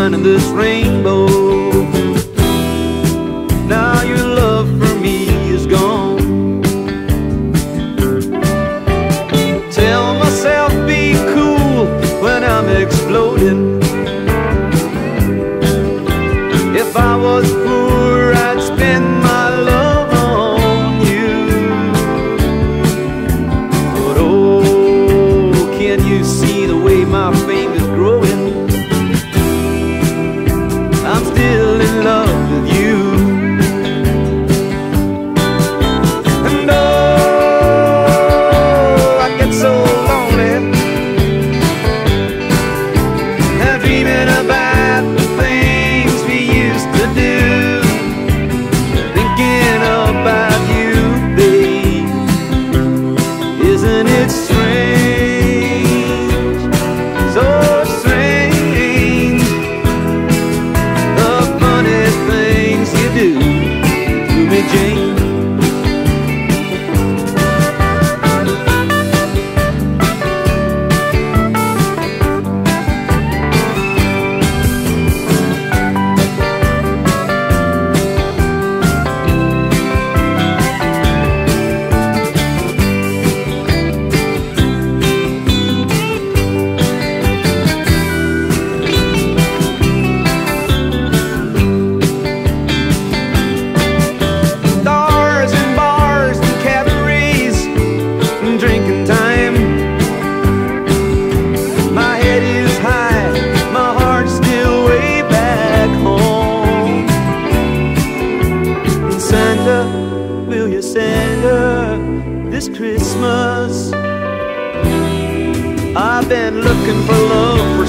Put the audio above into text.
finding this rainbow. Now your love for me is gone. Tell myself be cool when I'm exploding. If I was poor I'd spend my love on you. But oh, can you see? Will you send her this Christmas? I've been looking for love for